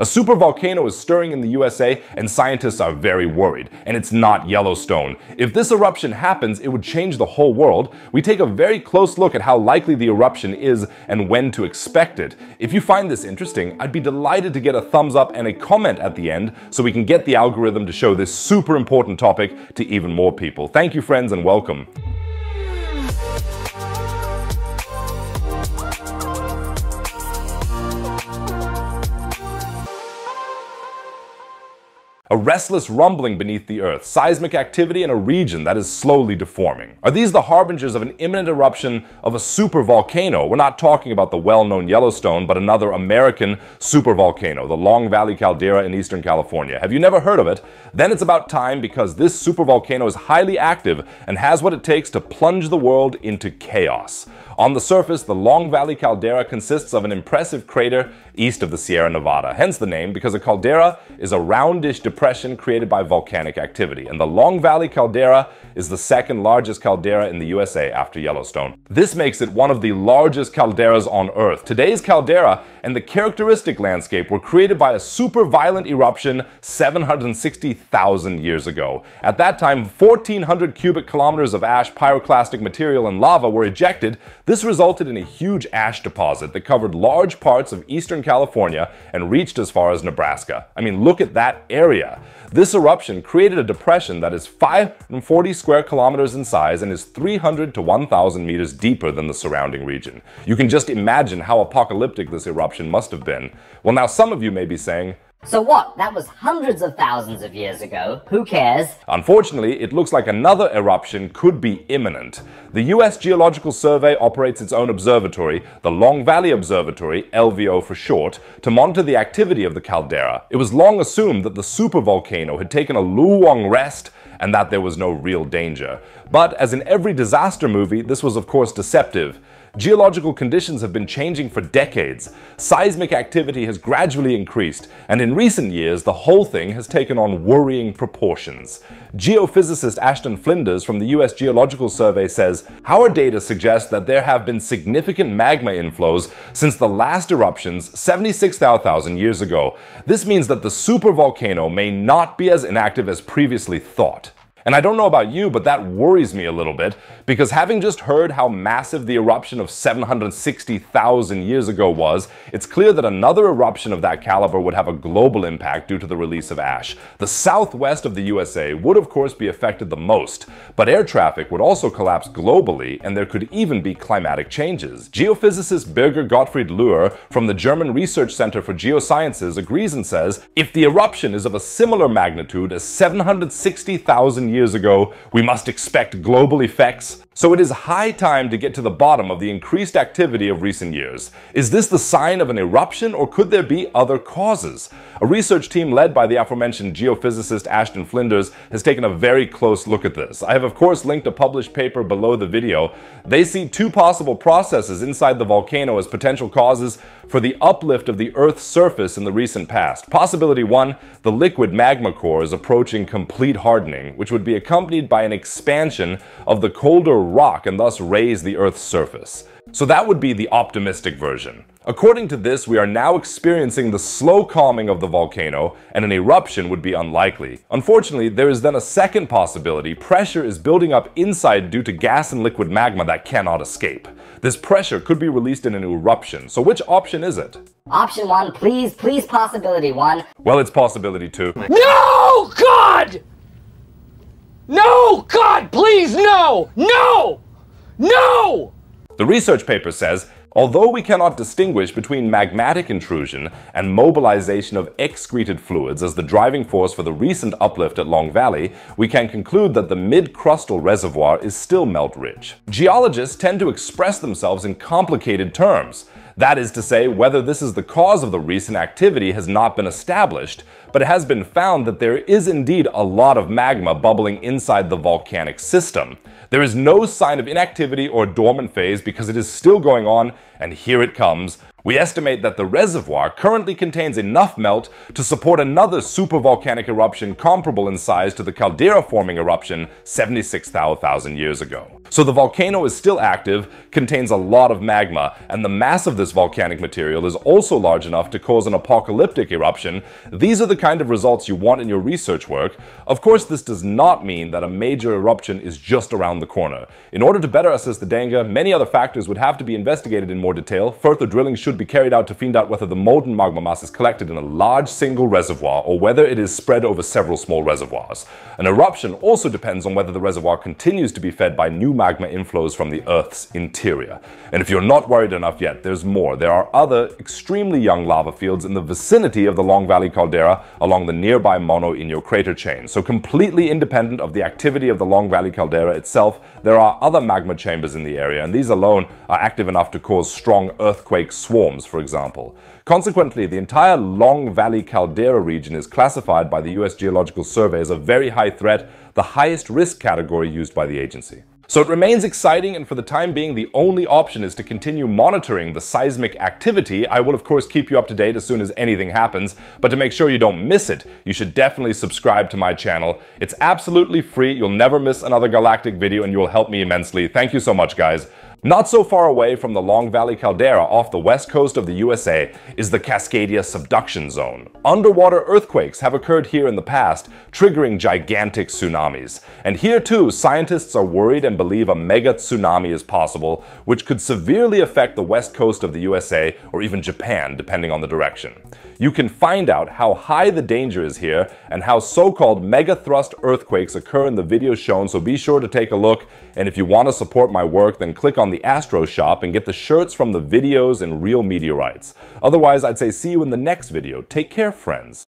A supervolcano is stirring in the USA and scientists are very worried, and it's not Yellowstone. If this eruption happens, it would change the whole world. We take a very close look at how likely the eruption is and when to expect it. If you find this interesting, I'd be delighted to get a thumbs up and a comment at the end so we can get the algorithm to show this super important topic to even more people. Thank you friends and welcome. A restless rumbling beneath the earth, seismic activity in a region that is slowly deforming. Are these the harbingers of an imminent eruption of a supervolcano? We're not talking about the well-known Yellowstone, but another American supervolcano, the Long Valley Caldera in Eastern California. Have you never heard of it? Then it's about time because this supervolcano is highly active and has what it takes to plunge the world into chaos. On the surface, the Long Valley Caldera consists of an impressive crater east of the Sierra Nevada, hence the name because a caldera is a roundish depression created by volcanic activity, and the Long Valley Caldera is the second largest caldera in the USA after Yellowstone. This makes it one of the largest calderas on Earth. Today's caldera and the characteristic landscape were created by a super violent eruption 760,000 years ago. At that time, 1,400 cubic kilometers of ash, pyroclastic material, and lava were ejected. This resulted in a huge ash deposit that covered large parts of eastern California and reached as far as Nebraska. I mean, look at that area. This eruption created a depression that is 540 square kilometers in size and is 300 to 1,000 meters deeper than the surrounding region. You can just imagine how apocalyptic this eruption must have been. Well, now some of you may be saying, so what? That was hundreds of thousands of years ago. Who cares? Unfortunately, it looks like another eruption could be imminent. The US Geological Survey operates its own observatory, the Long Valley Observatory, LVO for short, to monitor the activity of the caldera. It was long assumed that the supervolcano had taken a long rest and that there was no real danger. But as in every disaster movie, this was of course deceptive. Geological conditions have been changing for decades. Seismic activity has gradually increased, and in recent years, the whole thing has taken on worrying proportions. Geophysicist Ashton Flinders from the US Geological Survey says, Our data suggests that there have been significant magma inflows since the last eruptions 76,000 years ago. This means that the supervolcano may not be as inactive as previously thought. And I don't know about you, but that worries me a little bit, because having just heard how massive the eruption of 760,000 years ago was, it's clear that another eruption of that caliber would have a global impact due to the release of ash. The southwest of the USA would of course be affected the most, but air traffic would also collapse globally, and there could even be climatic changes. Geophysicist Birger Gottfried Luhr from the German Research Center for Geosciences agrees and says, if the eruption is of a similar magnitude as 760,000 years ago, we must expect global effects. So it is high time to get to the bottom of the increased activity of recent years. Is this the sign of an eruption or could there be other causes? A research team led by the aforementioned geophysicist Ashton Flinders has taken a very close look at this. I have of course linked a published paper below the video. They see two possible processes inside the volcano as potential causes for the uplift of the Earth's surface in the recent past. Possibility 1, the liquid magma core is approaching complete hardening, which would be accompanied by an expansion of the colder rock and thus raise the Earth's surface. So that would be the optimistic version. According to this, we are now experiencing the slow calming of the volcano, and an eruption would be unlikely. Unfortunately, there is then a second possibility. Pressure is building up inside due to gas and liquid magma that cannot escape. This pressure could be released in an eruption. So which option is it? Option one, please, please possibility one. Well, it's possibility two. No! God! No! God, please, no! No! No! The research paper says, although we cannot distinguish between magmatic intrusion and mobilization of excreted fluids as the driving force for the recent uplift at Long Valley, we can conclude that the mid-crustal reservoir is still melt-rich. Geologists tend to express themselves in complicated terms. That is to say, whether this is the cause of the recent activity has not been established, but it has been found that there is indeed a lot of magma bubbling inside the volcanic system. There is no sign of inactivity or dormant phase because it is still going on, and here it comes. We estimate that the reservoir currently contains enough melt to support another supervolcanic eruption comparable in size to the caldera forming eruption 76,000 years ago. So the volcano is still active, contains a lot of magma, and the mass of this volcanic material is also large enough to cause an apocalyptic eruption. These are the kind of results you want in your research work. Of course, this does not mean that a major eruption is just around the corner. In order to better assess the Denga, many other factors would have to be investigated in more detail. Further drilling should be carried out to find out whether the molten magma mass is collected in a large single reservoir or whether it is spread over several small reservoirs. An eruption also depends on whether the reservoir continues to be fed by new magma inflows from the Earth's interior. And if you're not worried enough yet, there's more. There are other extremely young lava fields in the vicinity of the Long Valley caldera along the nearby Mono Inyo crater chain. So completely independent of the activity of the Long Valley caldera itself, there are other magma chambers in the area, and these alone are active enough to cause strong earthquake swarms, for example. Consequently, the entire Long Valley caldera region is classified by the US Geological Survey as a very high threat, the highest risk category used by the agency. So it remains exciting, and for the time being, the only option is to continue monitoring the seismic activity. I will, of course, keep you up to date as soon as anything happens, but to make sure you don't miss it, you should definitely subscribe to my channel. It's absolutely free, you'll never miss another galactic video, and you'll help me immensely. Thank you so much, guys. Not so far away from the Long Valley caldera off the west coast of the USA is the Cascadia subduction zone. Underwater earthquakes have occurred here in the past, triggering gigantic tsunamis. And here too, scientists are worried and believe a mega tsunami is possible, which could severely affect the west coast of the USA or even Japan, depending on the direction. You can find out how high the danger is here and how so-called mega thrust earthquakes occur in the video shown, so be sure to take a look. And if you want to support my work, then click on the Astro Shop and get the shirts from the videos and real meteorites. Otherwise, I'd say see you in the next video. Take care, friends.